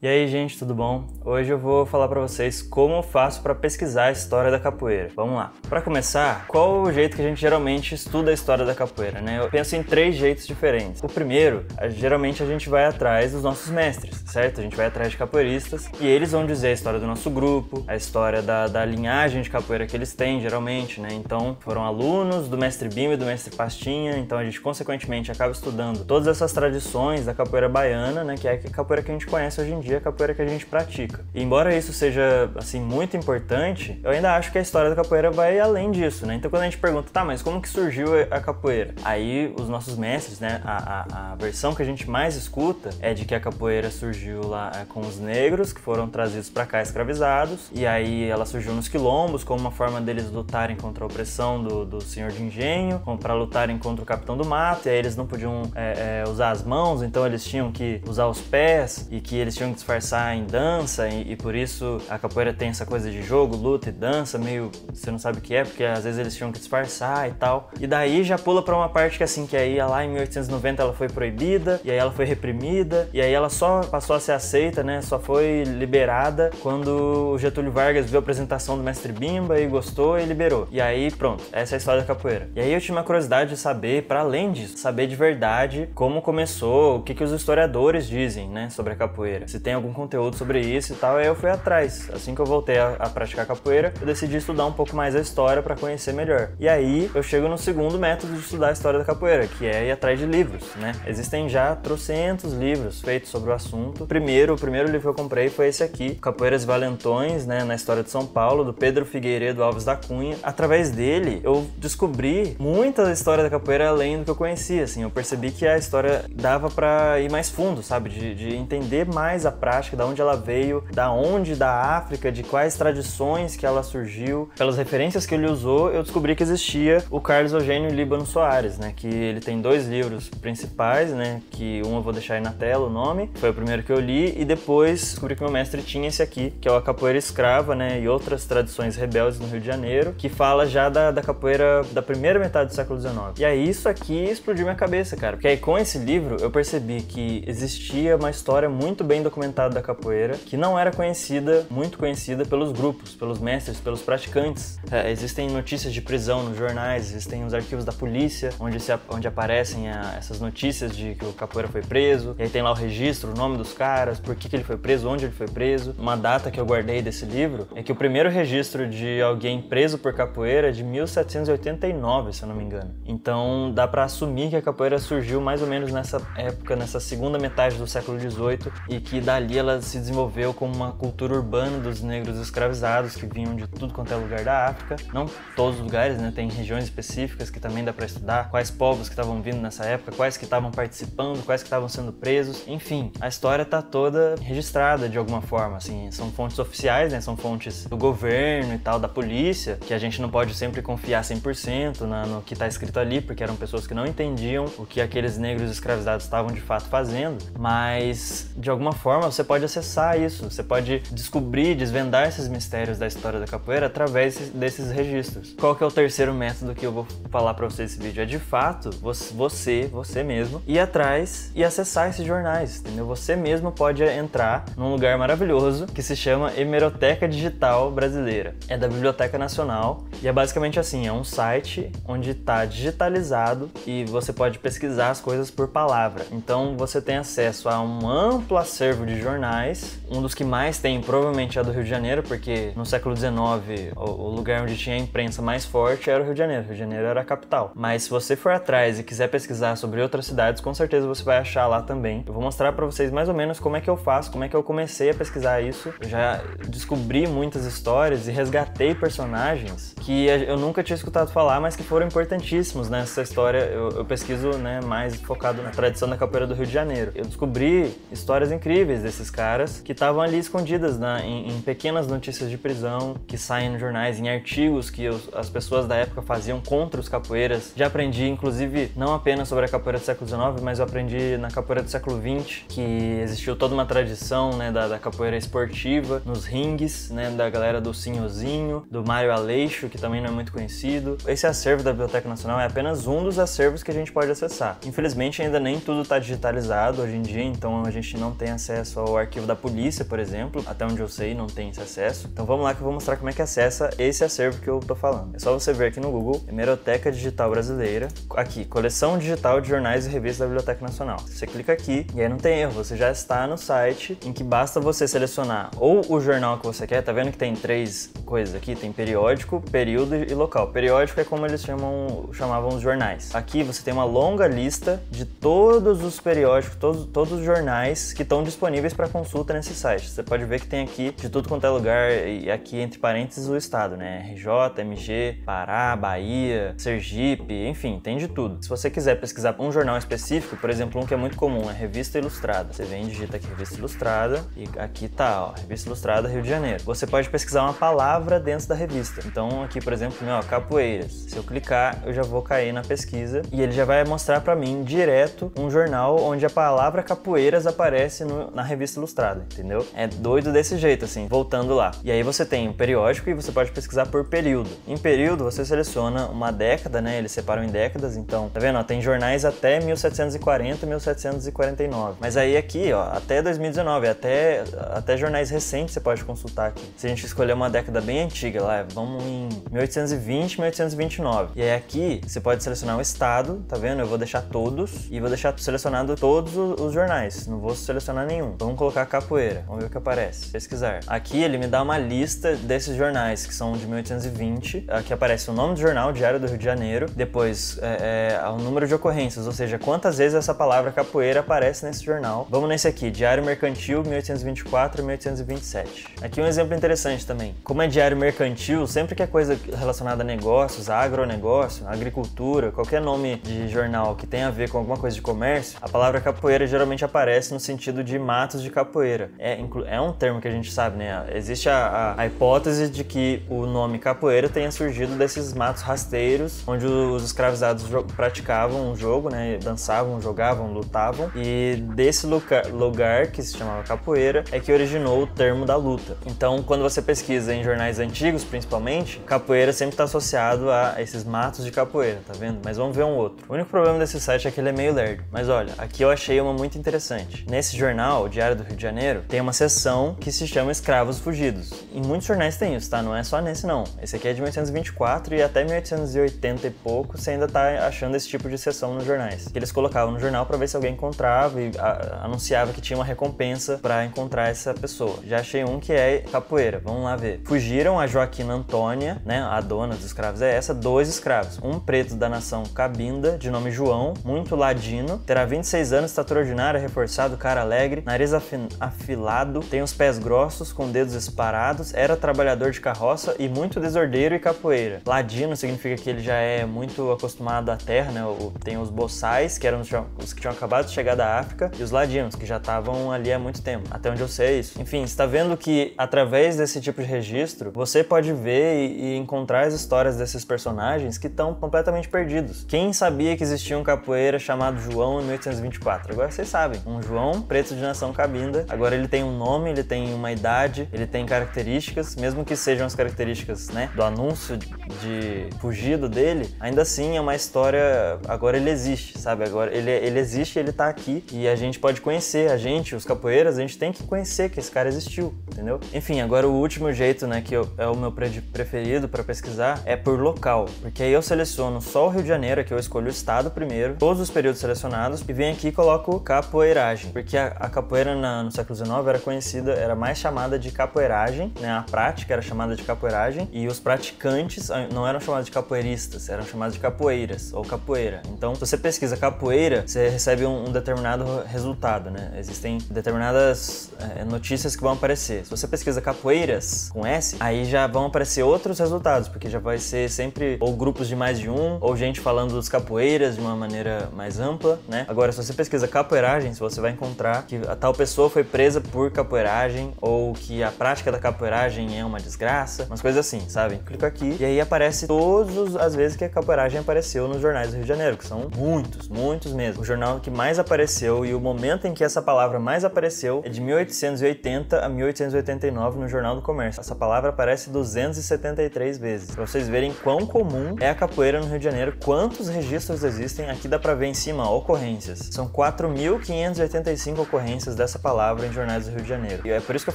E aí, gente, tudo bom? Hoje eu vou falar para vocês como eu faço para pesquisar a história da capoeira. Vamos lá. Para começar, qual o jeito que a gente geralmente estuda a história da capoeira, né? Eu penso em três jeitos diferentes. O primeiro, geralmente a gente vai atrás dos nossos mestres, certo? A gente vai atrás de capoeiristas e eles vão dizer a história do nosso grupo, a história da, da linhagem de capoeira que eles têm, geralmente, né? Então, foram alunos do mestre Bimbo e do mestre Pastinha, então a gente consequentemente acaba estudando todas essas tradições da capoeira baiana, né? Que é a capoeira que a gente conhece hoje em dia dia a capoeira que a gente pratica. E embora isso seja assim muito importante, eu ainda acho que a história da capoeira vai além disso, né? Então quando a gente pergunta, tá, mas como que surgiu a capoeira? Aí os nossos mestres, né, a, a, a versão que a gente mais escuta é de que a capoeira surgiu lá é, com os negros que foram trazidos para cá escravizados, e aí ela surgiu nos quilombos como uma forma deles lutarem contra a opressão do, do senhor de engenho, para lutarem contra o capitão do mato, e aí eles não podiam é, é, usar as mãos, então eles tinham que usar os pés, e que eles tinham que disfarçar em dança e, e, por isso a capoeira tem essa coisa de jogo, luta e dança, meio você não sabe o que é, porque às vezes eles tinham que disfarçar e tal. E daí já pula para uma parte que assim, que aí lá em 1890 ela foi proibida, e aí ela foi reprimida, e aí ela só passou a ser aceita, né? Só foi liberada quando o Getúlio Vargas viu a apresentação do mestre Bimba e gostou e liberou. E aí pronto, essa é a história da capoeira. E aí eu tinha uma curiosidade de saber, para além disso, saber de verdade como começou, o que, que os historiadores dizem, né, sobre a capoeira. Se tem algum conteúdo sobre isso e tal, aí eu fui atrás. Assim que eu voltei a, a praticar capoeira, eu decidi estudar um pouco mais a história para conhecer melhor. E aí eu chego no segundo método de estudar a história da capoeira, que é ir atrás de livros, né? Existem já trocentos livros feitos sobre o assunto. Primeiro, o primeiro livro que eu comprei foi esse aqui, Capoeiras Valentões, né, na história de São Paulo, do Pedro Figueiredo Alves da Cunha. Através dele, eu descobri muita história da capoeira além do que eu conhecia, assim. Eu percebi que a história dava para ir mais fundo, sabe? De, de entender mais a prática, da onde ela veio, da onde da África, de quais tradições que ela surgiu. Pelas referências que ele usou, eu descobri que existia o Carlos Eugênio Líbano Soares, né? Que ele tem dois livros principais, né? Que um eu vou deixar aí na tela o nome, foi o primeiro que eu li, e depois descobri que meu mestre tinha esse aqui, que é o A Capoeira Escrava, né? E outras tradições rebeldes no Rio de Janeiro, que fala já da, da capoeira da primeira metade do século XIX. E aí isso aqui explodiu minha cabeça, cara. Porque aí com esse livro eu percebi que existia uma história muito bem documentada da capoeira que não era conhecida, muito conhecida pelos grupos, pelos mestres, pelos praticantes. É, existem notícias de prisão nos jornais, existem os arquivos da polícia, onde, se, onde aparecem a, essas notícias de que o capoeira foi preso, e aí tem lá o registro, o nome dos caras, por que, que ele foi preso, onde ele foi preso. Uma data que eu guardei desse livro é que o primeiro registro de alguém preso por capoeira é de 1789, se eu não me engano. Então dá para assumir que a capoeira surgiu mais ou menos nessa época, nessa segunda metade do século XVIII, e que da ali ela se desenvolveu como uma cultura urbana dos negros escravizados que vinham de tudo quanto é lugar da África. Não todos os lugares, né? Tem regiões específicas que também dá para estudar quais povos que estavam vindo nessa época, quais que estavam participando, quais que estavam sendo presos. Enfim, a história tá toda registrada de alguma forma, assim, são fontes oficiais, né? São fontes do governo e tal, da polícia, que a gente não pode sempre confiar 100% na, no que tá escrito ali, porque eram pessoas que não entendiam o que aqueles negros escravizados estavam de fato fazendo, mas de alguma forma você pode acessar isso, você pode descobrir, desvendar esses mistérios da história da capoeira através desses registros. Qual que é o terceiro método que eu vou falar para vocês nesse vídeo? É de fato você, você mesmo, ir atrás e acessar esses jornais, entendeu? Você mesmo pode entrar num lugar maravilhoso que se chama Hemeroteca Digital Brasileira. É da Biblioteca Nacional e é basicamente assim, é um site onde está digitalizado e você pode pesquisar as coisas por palavra. Então você tem acesso a um amplo acervo de jornais. Um dos que mais tem provavelmente é do Rio de Janeiro, porque no século XIX o, lugar onde tinha a imprensa mais forte era o Rio de Janeiro. O Rio de Janeiro era a capital. Mas se você for atrás e quiser pesquisar sobre outras cidades, com certeza você vai achar lá também. Eu vou mostrar para vocês mais ou menos como é que eu faço, como é que eu comecei a pesquisar isso. Eu já descobri muitas histórias e resgatei personagens que eu nunca tinha escutado falar, mas que foram importantíssimos nessa história. Eu, eu pesquiso né, mais focado na tradição da capoeira do Rio de Janeiro. Eu descobri histórias incríveis desses caras que estavam ali escondidas na, em, em, pequenas notícias de prisão que saem nos jornais, em artigos que os, as pessoas da época faziam contra os capoeiras. Já aprendi, inclusive, não apenas sobre a capoeira do século XIX, mas eu aprendi na capoeira do século XX que existiu toda uma tradição né, da, da capoeira esportiva nos ringues, né, da galera do Sinhozinho, do Mário Aleixo, que também não é muito conhecido. Esse acervo da Biblioteca Nacional é apenas um dos acervos que a gente pode acessar. Infelizmente, ainda nem tudo está digitalizado hoje em dia, então a gente não tem acesso Só o arquivo da polícia, por exemplo, até onde eu sei, não tem esse acesso. Então vamos lá que eu vou mostrar como é que acessa esse acervo que eu tô falando. É só você ver aqui no Google, Hemeroteca Digital Brasileira, aqui, coleção digital de jornais e revistas da Biblioteca Nacional. Você clica aqui e aí não tem erro, você já está no site em que basta você selecionar ou o jornal que você quer, tá vendo que tem três coisas aqui, tem periódico, período e local. Periódico é como eles chamam, chamavam os jornais. Aqui você tem uma longa lista de todos os periódicos, todos, todos os jornais que estão disponíveis para consulta nesse site. Você pode ver que tem aqui de tudo quanto é lugar, e aqui entre parênteses o estado, né? RJ, MG, Pará, Bahia, Sergipe, enfim, tem de tudo. Se você quiser pesquisar um jornal específico, por exemplo, um que é muito comum, é Revista Ilustrada. Você vem e digita aqui Revista Ilustrada e aqui tá, ó, Revista Ilustrada Rio de Janeiro. Você pode pesquisar uma palavra dentro da revista. Então aqui, por exemplo, meu, capoeiras. Se eu clicar, eu já vou cair na pesquisa e ele já vai mostrar para mim direto um jornal onde a palavra capoeiras aparece no, na revista ilustrada, entendeu? É doido desse jeito, assim, voltando lá. E aí você tem um periódico e você pode pesquisar por período. Em período, você seleciona uma década, né? Eles separam em décadas, então, tá vendo? Ó, tem jornais até 1740, 1749. Mas aí aqui, ó, até 2019, até, até jornais recentes você pode consultar aqui. Se a gente escolher uma década bem antiga, lá, vamos em 1820, 1829. E aí aqui você pode selecionar o estado, tá vendo? Eu vou deixar todos e vou deixar selecionado todos os jornais. Não vou selecionar nenhum. Vamos colocar capoeira. Vamos ver o que aparece. Pesquisar. Aqui ele me dá uma lista desses jornais que são de 1820. Aqui aparece o nome do jornal, Diário do Rio de Janeiro. Depois é, é, o número de ocorrências, ou seja, quantas vezes essa palavra capoeira aparece nesse jornal. Vamos nesse aqui, Diário Mercantil 1824 e 1827. Aqui um exemplo interessante também. Como é diário mercantil, sempre que é coisa relacionada a negócios, a agronegócio, a agricultura, qualquer nome de jornal que tenha a ver com alguma coisa de comércio, a palavra capoeira geralmente aparece no sentido de matos de capoeira. É, é um termo que a gente sabe, né? Existe a, a, a hipótese de que o nome capoeira tenha surgido desses matos rasteiros, onde os escravizados praticavam um jogo, né? Dançavam, jogavam, lutavam. E desse lugar, lugar, que se chamava capoeira, é que originou o termo da luta. Então, quando você pesquisa em jornais antigos, principalmente, capoeira sempre está associado a esses matos de capoeira, tá vendo? Mas vamos ver um outro. O único problema desse site é que ele é meio lerdo. Mas olha, aqui eu achei uma muito interessante. Nesse jornal, Diário do Rio de Janeiro, tem uma seção que se chama Escravos Fugidos. Em muitos jornais tem isso, tá? Não é só nesse não. Esse aqui é de 1824 e até 1880 e pouco você ainda tá achando esse tipo de seção nos jornais. Que eles colocavam no jornal para ver se alguém encontrava e a, anunciava que tinha uma recompensa para encontrar essa pessoa. Já achei um que é capoeira. Vamos lá ver. Fugiram a Joaquina Antônia, né? A dona dos escravos é essa, dois escravos. Um preto da nação Cabinda, de nome João, muito ladino, terá 26 anos, estatura ordinária, reforçado, cara alegre, afilado, tem os pés grossos, com dedos esparados, era trabalhador de carroça e muito desordeiro e capoeira. Ladino significa que ele já é muito acostumado à terra, né? Tem os boçais, que eram os que tinham acabado de chegar da África, e os ladinos, que já estavam ali há muito tempo. Até onde eu sei isso. Enfim, está vendo que através desse tipo de registro, você pode ver e encontrar as histórias desses personagens que estão completamente perdidos. Quem sabia que existia um capoeira chamado João em 1824? Agora vocês sabem. Um João, preto de nação cabinda. Agora ele tem um nome, ele tem uma idade, ele tem características, mesmo que sejam as características, né, do anúncio de fugido dele, ainda assim é uma história. Agora ele existe, sabe? Agora ele, ele existe, ele tá aqui e a gente pode conhecer. A gente, os capoeiras, a gente tem que conhecer que esse cara existiu, entendeu? Enfim, agora o último jeito, né, que eu, é o meu preferido para pesquisar é por local, porque aí eu seleciono só o Rio de Janeiro, que eu escolho o estado primeiro, todos os períodos selecionados e venho aqui e coloco capoeiragem, porque a, a capoeira na, no século XIX era conhecida, era mais chamada de capoeiragem, né? A prática era chamada de capoeiragem e os praticantes não eram chamados de capoeiristas, eram chamados de capoeiras ou capoeira. Então, se você pesquisa capoeira, você recebe um, um determinado resultado, né? Existem determinadas é, notícias que vão aparecer. Se você pesquisa capoeiras com S, aí já vão aparecer outros resultados, porque já vai ser sempre ou grupos de mais de um, ou gente falando dos capoeiras de uma maneira mais ampla, né? Agora, se você pesquisa capoeiragem, você vai encontrar que a tal pessoa foi presa por capoeiragem, ou que a prática da capoeiragem é uma desgraça, umas coisas assim, sabe? Clico aqui e aí aparece todas as vezes que a capoeiragem apareceu nos jornais do Rio de Janeiro, que são muitos, muitos mesmo. O jornal que mais apareceu e o momento em que essa palavra mais apareceu é de 1880 a 1889 no Jornal do Comércio. Essa palavra aparece 273 vezes. Pra vocês verem quão comum é a capoeira no Rio de Janeiro, quantos registros existem. Aqui dá pra ver em cima ocorrências. São 4.585 ocorrências dessa palavra em jornais do Rio de Janeiro. E é por isso que eu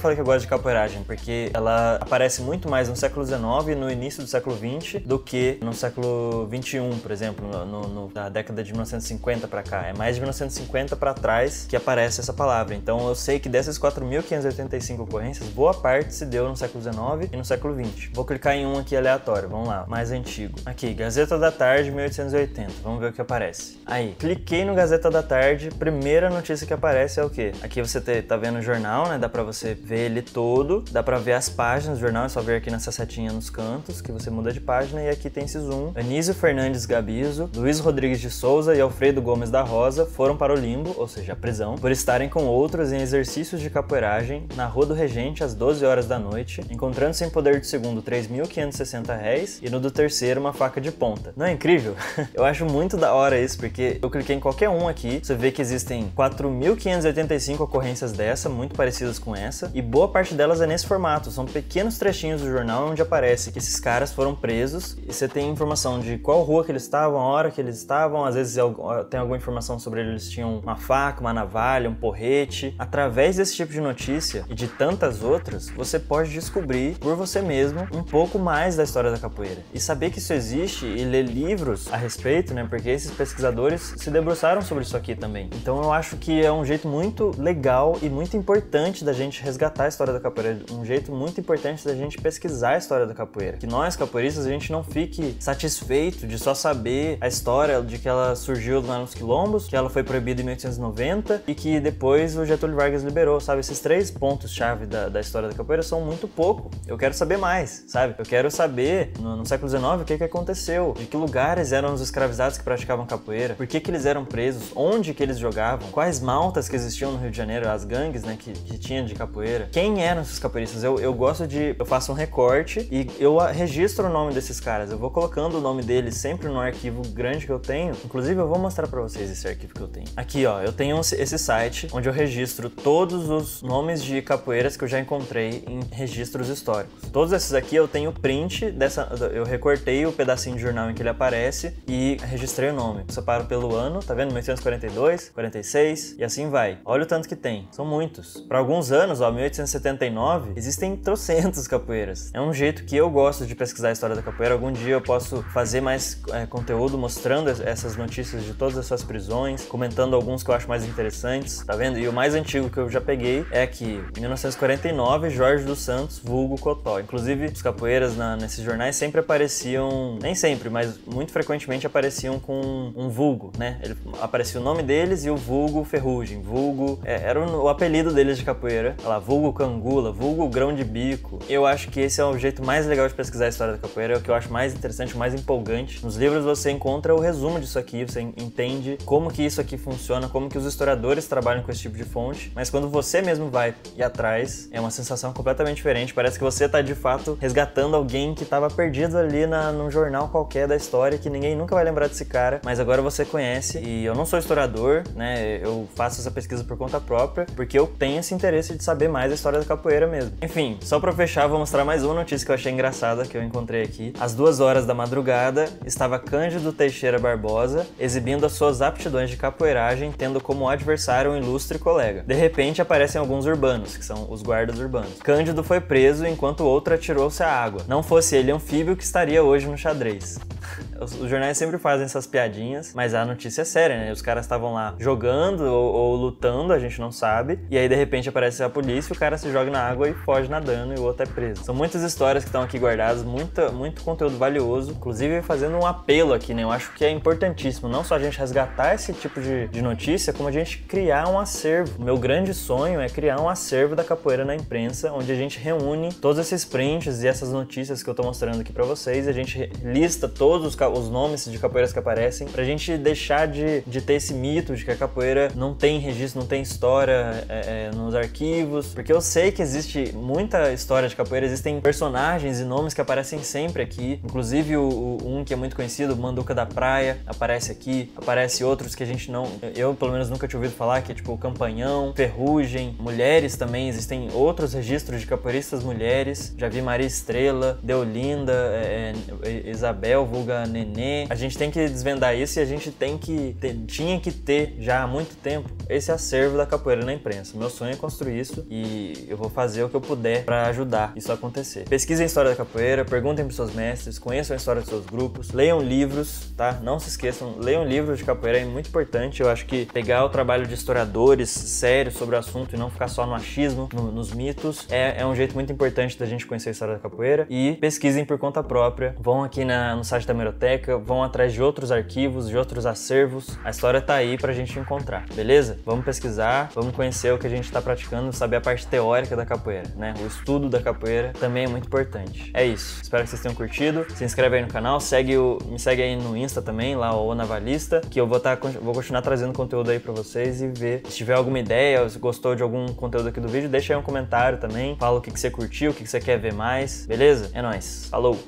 falei que eu gosto de capoeiragem, porque ela aparece muito mais no século XIX e no início do século XX do que no século XXI, por exemplo, no, no, na década de 1950 para cá. É mais de 1950 para trás que aparece essa palavra. Então eu sei que dessas 4.585 ocorrências, boa parte se deu no século XIX e no século XX. Vou clicar em um aqui aleatório, vamos lá, mais antigo. Aqui, Gazeta da Tarde, 1880. Vamos ver o que aparece. Aí, cliquei no Gazeta da Tarde, primeira notícia que aparece é o quê? Aqui você tá vendo o jornal, né? Dá pra você ver ele todo, dá pra ver as páginas do jornal, é só ver aqui nessa setinha nos cantos, que você muda de página, e aqui tem esse zoom. Anísio Fernandes Gabizo, Luiz Rodrigues de Souza e Alfredo Gomes da Rosa foram para o limbo, ou seja, a prisão, por estarem com outros em exercícios de capoeiragem na Rua do Regente às 12 horas da noite, encontrando-se poder do segundo 3.560 réis e no do terceiro uma faca de ponta. Não é incrível? Eu acho muito da hora isso, porque eu cliquei em qualquer um aqui, você vê que existem 4.585 ocorrências dessa, muito parecidas com essa, e boa parte delas é nesse formato, são pequenos trechinhos do jornal onde aparece que esses caras foram presos e você tem informação de qual rua que eles estavam, a hora que eles estavam, às vezes tem alguma informação sobre eles tinham uma faca, uma navalha, um porrete. Através desse tipo de notícia e de tantas outras, você pode descobrir por você mesmo um pouco mais da história da capoeira e saber que isso existe e ler livros a respeito, né? Porque esses pesquisadores se debruçaram sobre isso aqui também. Então eu acho que é um jeito muito legal e muito importante da gente resgatar a história da capoeira, um jeito muito importante da gente pesquisar a história da capoeira. Que nós capoeiristas a gente não fique satisfeito de só saber a história de que ela surgiu lá nos quilombos, que ela foi proibida em 1890 e que depois o Getúlio Vargas liberou, sabe? Esses três pontos-chave da, da história da capoeira são muito pouco. Eu quero saber mais, sabe? Eu quero saber no, no século XIX o que, que aconteceu, de que lugares eram os escravizados que praticavam capoeira, por que, que eles eram presos, onde que eles jogavam, quais maltas que existiam no Rio de Janeiro, as gangues, né, que, que tinha de capoeira, quem eram esses capoeiristas. Eu, eu gosto de. Eu faço um recorte e eu registro o nome desses caras. Eu vou colocando o nome deles sempre no arquivo grande que eu tenho. Inclusive, eu vou mostrar para vocês esse arquivo que eu tenho. Aqui, ó, eu tenho esse site onde eu registro todos os nomes de capoeiras que eu já encontrei em registros históricos. Todos esses aqui eu tenho print dessa. Eu recortei o pedacinho de jornal em que ele aparece e registrei o nome. Separo pelo ano, tá vendo? 1842, 46 e assim vai. Olha o tanto que tem. São muitos. Para alguns anos, ó, 1879, existem trocentos capoeiras. É um jeito que eu gosto de pesquisar a história da capoeira. Algum dia eu posso fazer mais é, conteúdo mostrando essas notícias de todas essas prisões, comentando alguns que eu acho mais interessantes, tá vendo? E o mais antigo que eu já peguei é aqui, 1949, Jorge dos Santos, vulgo Cotó. Inclusive, os capoeiras na, nesses jornais sempre apareciam, nem sempre, mas muito frequentemente apareciam com um vulgo, né? Ele, aparecia o nome deles e o vulgo Ferrugem, vulgo... É, era o, o, apelido deles de capoeira. Olha lá, vulgo Cangula, vulgo Grão de Bico. Eu acho que esse é o jeito mais legal de pesquisar a história da capoeira, é o que eu acho mais interessante, mais empolgante. Nos livros você encontra o resumo disso aqui, você entende como que isso aqui funciona, como que os historiadores trabalham com esse tipo de fonte, mas quando você mesmo vai e atrás, é uma sensação completamente diferente. Parece que você está de fato resgatando alguém que estava perdido ali na, num jornal qualquer da história que ninguém nunca vai lembrar desse cara, mas agora você conhece. E eu não sou historiador, né? Eu faço essa pesquisa por conta própria, porque eu tenho esse interesse de saber mais a história da capoeira mesmo. Enfim, só para fechar, vou mostrar mais uma notícia que eu achei engraçada que eu encontrei aqui. Às duas horas da madrugada, estava Cândido Teixeira Barbosa exibindo as suas aptidões de capoeiragem, tendo como adversário um ilustre colega. De repente aparecem alguns urbanos, que são os guardas urbanos. Cândido foi preso enquanto o outro atirou-se à água. Não fosse ele anfíbio que estaria hoje no xadrez. Os jornais sempre fazem essas piadinhas, mas a notícia é séria, né? Os caras estavam lá jogando ou, ou, lutando, a gente não sabe, e aí de repente aparece a polícia, o cara se joga na água e foge nadando e o outro é preso. São muitas histórias que estão aqui guardadas, muita, muito conteúdo valioso, inclusive fazendo um apelo aqui, né? Eu acho que é importantíssimo não só a gente resgatar esse tipo de, de notícia, como a gente criar um acervo. O meu grande sonho é criar um acervo da capoeira na imprensa, onde a gente reúne todos esses prints e essas notícias que eu tô mostrando aqui para vocês, a gente lista todos os, os nomes de capoeiras que aparecem, pra gente deixar de, de ter esse mito de que a capoeira não tem registro, não tem história é, é, nos arquivos, porque eu sei que existe muita história de capoeira, existem personagens e nomes que aparecem sempre aqui, inclusive o, o um que é muito conhecido, Manduca da Praia, aparece aqui, aparece outros que a gente não, eu pelo menos nunca tinha ouvido falar, que é tipo Campanhão, Ferrugem, mulheres também, existem outros registros de capoeiristas mulheres, já vi Maria Estrela, Deolinda, é, é Isabel, vulga nenê. A gente tem que desvendar isso e a gente tem que ter, tinha que ter já há muito tempo esse acervo da capoeira na imprensa. Meu sonho é construir isso e eu vou fazer o que eu puder para ajudar isso a acontecer. Pesquisem a história da capoeira, perguntem para seus mestres, conheçam a história dos seus grupos, leiam livros, tá? Não se esqueçam, leiam livros de capoeira, é muito importante. Eu acho que pegar o trabalho de historiadores sérios sobre o assunto e não ficar só no achismo, no, nos mitos, é, é, um jeito muito importante da gente conhecer a história da capoeira. E pesquisem por conta própria, vão aqui na, no site da Meroteca, vão atrás de outros arquivos, de outros acervos. A história tá aí pra gente encontrar, beleza? Vamos pesquisar, vamos conhecer o que a gente está praticando, saber a parte teórica da capoeira, né? O estudo da capoeira também é muito importante. É isso. Espero que vocês tenham curtido. Se inscreve aí no canal, segue o, me segue aí no Insta também, lá o Navalista, que eu vou tá, vou continuar trazendo conteúdo aí para vocês e ver se tiver alguma ideia, se gostou de algum conteúdo aqui do vídeo, deixa aí um comentário também, fala o que, que você curtiu, o que, que você quer ver mais, beleza? É nóis. Falou!